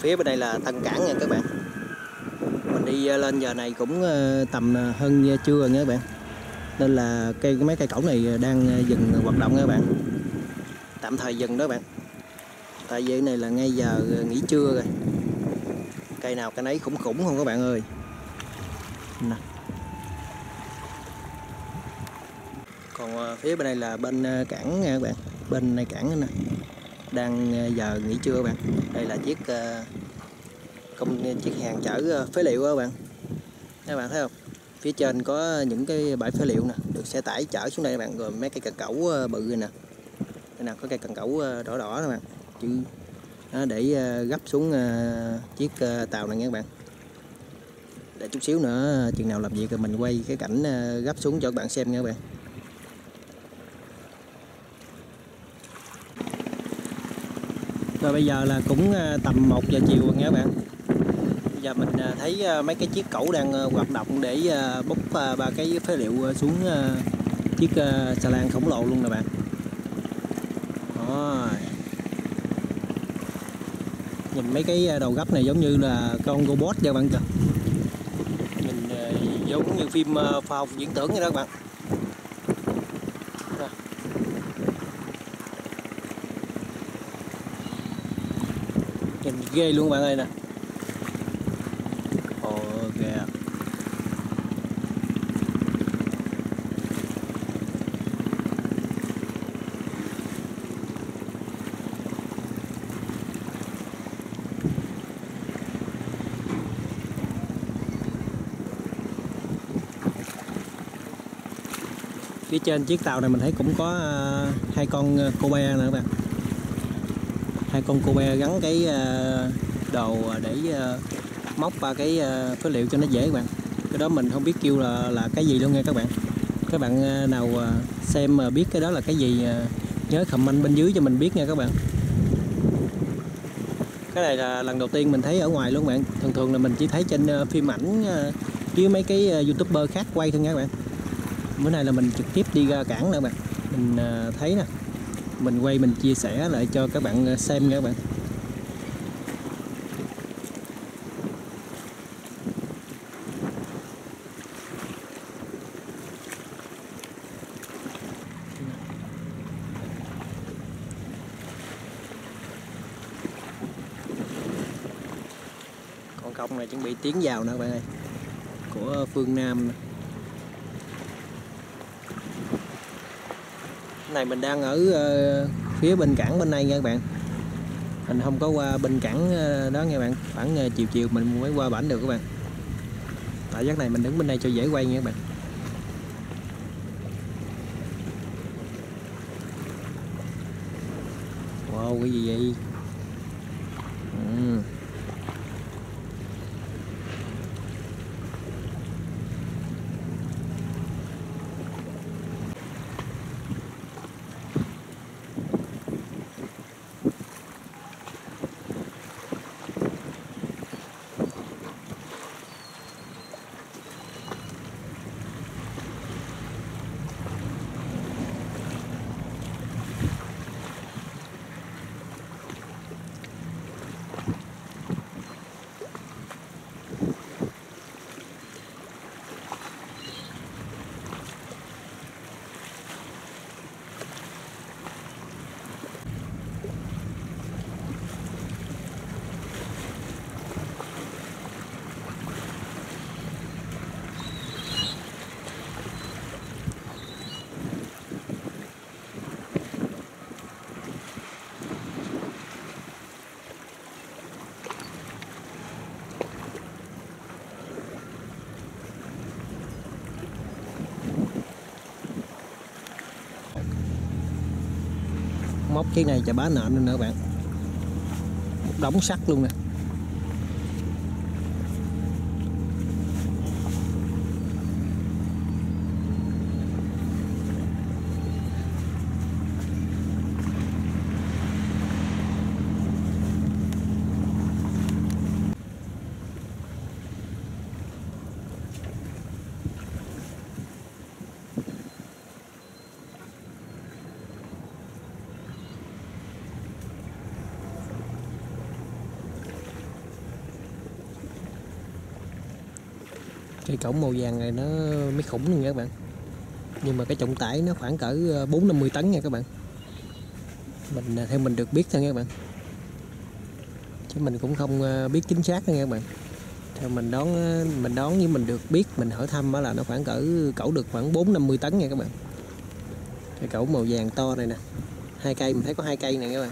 phía bên đây là Tân Cảng nha các bạn. Mình đi ờ, lên giờ này cũng ờ, tầm ờ, hơn trưa rồi nha các bạn. Nên là cây mấy cây cổng này đang dừng hoạt động nha các bạn. Tạm thời dừng đó các bạn. Tại vì này là ngay giờ nghỉ trưa rồi. Cây nào cây nấy khủng khủng không các bạn ơi. Nè. Còn phía bên đây là bên cảng nha các bạn. Bên này cảng nè đang ờ, giờ nghỉ trưa các bạn. Đây là chiếc ờ, công ờ, chiếc hàng chở phế liệu các bạn. Các bạn thấy không? Phía trên có những cái bãi phế liệu nè được xe tải chở xuống đây các bạn rồi mấy cây cần cẩu bự nè. Đây nào có cây cần cẩu đỏ đỏ các bạn. Chứ đó, để gấp xuống chiếc tàu này nha các bạn. Để chút xíu nữa chừng nào làm việc rồi mình quay cái cảnh gấp xuống cho các bạn xem nha các bạn. Và bây giờ là cũng à, tầm 1 giờ chiều rồi nha các bạn. Bây giờ mình à, thấy à, mấy cái chiếc cẩu đang hoạt động để bốc ba cái phế liệu xuống chiếc xà lan khổng lồ luôn nè bạn. Đó. Nhìn mấy cái đầu gấp này giống như là con robot nha bạn kìa. Nhìn giống như phim khoa học viễn tưởng vậy đó các bạn. Ghê luôn bạn ơi nè. Ồ kìa Phía trên chiếc tàu này mình thấy cũng có à, hai con cô be nữa các bạn hai con cô be gắn cái ờ, đồ để ờ, móc ba cái ờ, phế liệu cho nó dễ các bạn. Cái đó mình không biết kêu là là cái gì luôn nha các bạn. Các bạn nào xem mà biết cái đó là cái gì nhớ comment bên dưới cho mình biết nha các bạn. Cái này là lần đầu tiên mình thấy ở ngoài luôn các bạn. Thường thường là mình chỉ thấy trên phim ảnh với mấy cái youtuber khác quay thôi nha các bạn. Bữa nay là mình trực tiếp đi ra cảng nữa các bạn. Mình thấy nè mình quay mình chia sẻ lại cho các bạn ờ, xem nha các bạn con công này chuẩn bị tiến vào nè các bạn ơi, của phương Nam này. Này mình đang ở ờ, phía bên cảng bên này nha các bạn. Mình không có qua bên cảng ờ, đó nha các bạn. Khoảng ờ, chiều chiều mình mới qua bển được các bạn. Tại giác này mình đứng bên đây cho dễ quay nha các bạn. Wow, cái gì vậy? Ừ. móc cái này chà bá nện nữa bạn. Một đống sắt luôn nè. Cây cổng màu vàng này nó mới khủng luôn nha các bạn. Nhưng mà cái trọng tải nó khoảng cỡ ờ, 4 50 tấn nha các bạn. Mình ờ, theo mình được biết thôi nha các bạn. Chứ mình cũng không ờ, biết chính xác nha các bạn. Theo mình đón mình đón với mình được biết, mình hỏi thăm là nó khoảng cỡ cẩu được khoảng 4 50 tấn nha các bạn. Cái cẩu màu vàng to này nè. Hai cây, mình thấy có hai cây này các bạn.